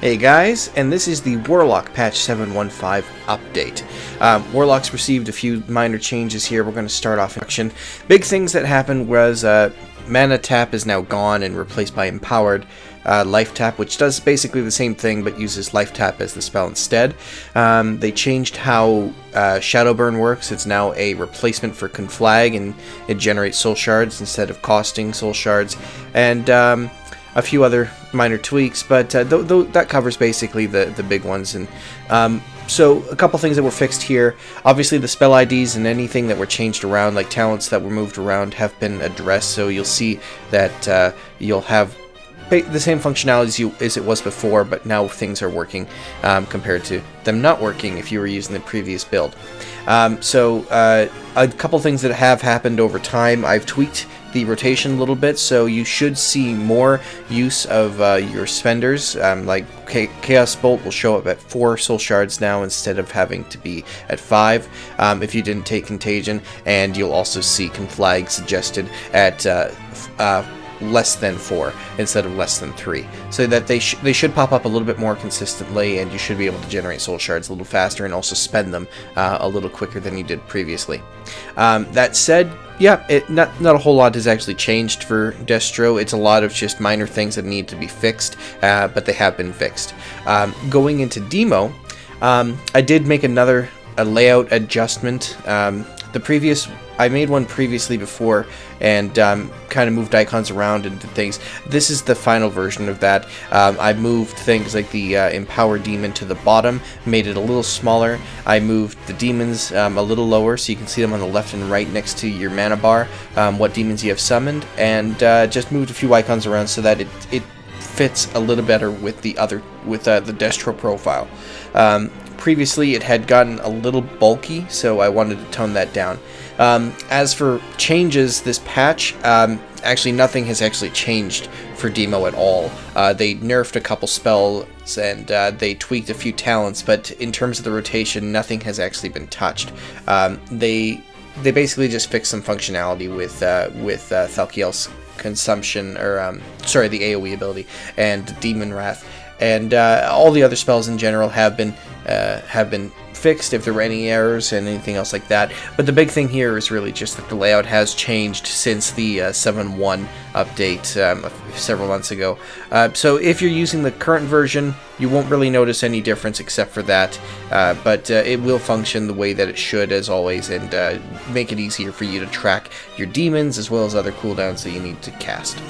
Hey guys, and this is the Warlock patch 715 update. Um, Warlock's received a few minor changes here. We're going to start off action. Big things that happened was uh, Mana Tap is now gone and replaced by Empowered uh, Life Tap, which does basically the same thing but uses Life Tap as the spell instead. Um, they changed how uh, Shadow Burn works. It's now a replacement for Conflag and it generates Soul Shards instead of costing Soul Shards. And um, a few other minor tweaks, but uh, th th that covers basically the, the big ones. And um, so a couple things that were fixed here. Obviously the spell IDs and anything that were changed around, like talents that were moved around, have been addressed. So you'll see that uh, you'll have the same functionality as, you, as it was before, but now things are working um, compared to them not working if you were using the previous build. Um, so uh, a couple things that have happened over time, I've tweaked the rotation a little bit, so you should see more use of uh, your spenders. Um, like Chaos Bolt will show up at 4 soul shards now instead of having to be at 5 um, if you didn't take Contagion, and you'll also see Conflag suggested at uh, uh, less than 4 instead of less than 3. So that they, sh they should pop up a little bit more consistently and you should be able to generate soul shards a little faster and also spend them uh, a little quicker than you did previously. Um, that said, yeah, it, not, not a whole lot has actually changed for Destro. It's a lot of just minor things that need to be fixed, uh, but they have been fixed. Um, going into Demo, um, I did make another a layout adjustment. Um, the previous I made one previously before and um, kind of moved icons around and things. This is the final version of that. Um, I moved things like the uh, Empower Demon to the bottom, made it a little smaller. I moved the demons um, a little lower so you can see them on the left and right next to your mana bar, um, what demons you have summoned, and uh, just moved a few icons around so that it, it fits a little better with the other with uh, the Destro profile. Um, previously it had gotten a little bulky, so I wanted to tone that down. Um, as for changes this patch, um, actually nothing has actually changed for Demo at all. Uh, they nerfed a couple spells and uh, they tweaked a few talents, but in terms of the rotation, nothing has actually been touched. Um, they they basically just fixed some functionality with uh, with uh, Thalkiel's consumption, or um, sorry, the AOE ability, and Demon Wrath, and uh, all the other spells in general have been uh, have been fixed if there were any errors and anything else like that. But the big thing here is really just that the layout has changed since the uh, 7.1 update um, several months ago. Uh, so if you're using the current version, you won't really notice any difference except for that. Uh, but uh, it will function the way that it should as always and uh, make it easier for you to track your demons as well as other cooldowns that you need to cast.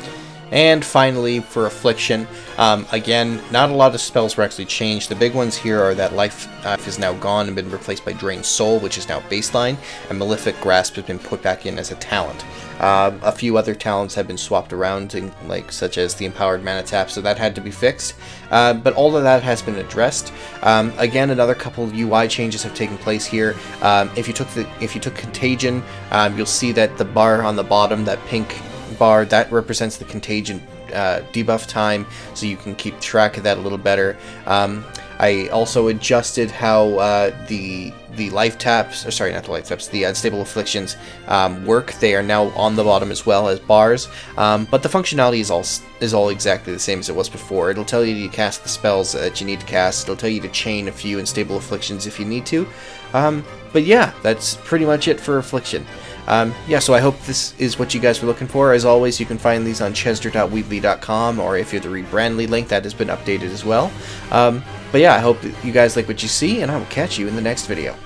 And finally, for Affliction, um, again, not a lot of spells were actually changed. The big ones here are that Life uh, is now gone and been replaced by Drain Soul, which is now baseline, and Malefic Grasp has been put back in as a talent. Um, a few other talents have been swapped around, in, like such as the Empowered Mana Tap, so that had to be fixed. Uh, but all of that has been addressed. Um, again, another couple UI changes have taken place here. Um, if you took the if you took Contagion, um, you'll see that the bar on the bottom, that pink bar, that represents the contagion uh, debuff time, so you can keep track of that a little better. Um, I also adjusted how uh, the the life taps, or sorry, not the life taps, the unstable afflictions um, work. They are now on the bottom as well as bars, um, but the functionality is all is all exactly the same as it was before. It'll tell you to cast the spells that you need to cast. It'll tell you to chain a few unstable afflictions if you need to. Um, but yeah, that's pretty much it for affliction. Um, yeah, so I hope this is what you guys were looking for. As always, you can find these on chesder.weebly.com, or if you're the Rebrandly link, that has been updated as well. Um, but yeah, I hope you guys like what you see, and I will catch you in the next video.